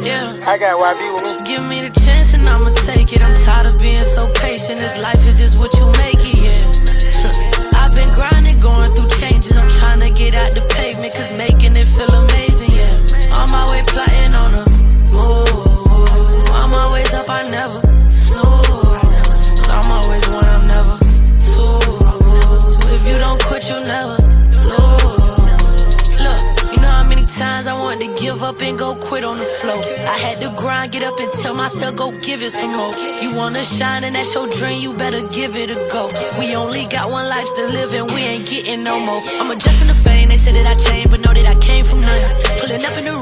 Yeah. I got YB with me. Give me the chance and I'ma take it. I'm tired of being so patient. Give up and go quit on the floor. I had to grind, get up and tell myself, go give it some more. You wanna shine and that's your dream, you better give it a go. We only got one life to live and we ain't getting no more. I'm adjusting the fame, they said that I changed, but know that I came from nothing. Pulling up in the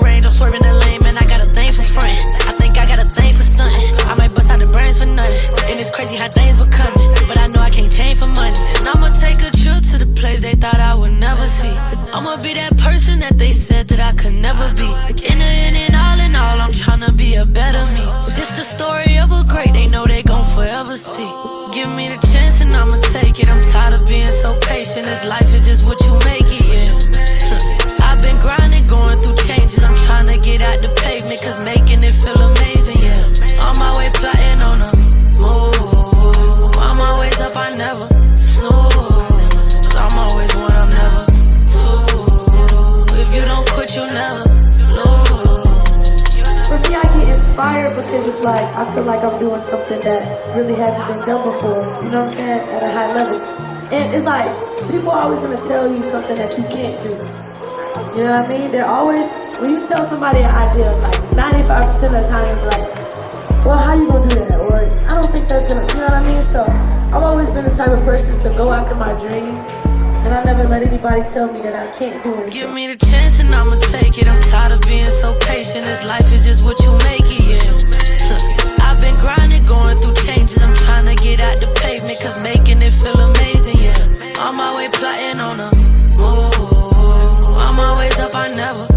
I'ma be that person that they said that I could never be. In and all in all, I'm tryna be a better me. This the story of a great, they know they gon' forever see. Give me the chance and I'ma like I feel like I'm doing something that really hasn't been done before. You know what I'm saying? At a high level, and it's like people are always gonna tell you something that you can't do. You know what I mean? They're always when you tell somebody an idea, like 95% of the time, they're like, "Well, how you gonna do that?" Or I don't think that's gonna. You know what I mean? So I've always been the type of person to go after my dreams and I never let anybody tell me that I can't do it. Give me the chance and I'ma take it. I'm tired of being so never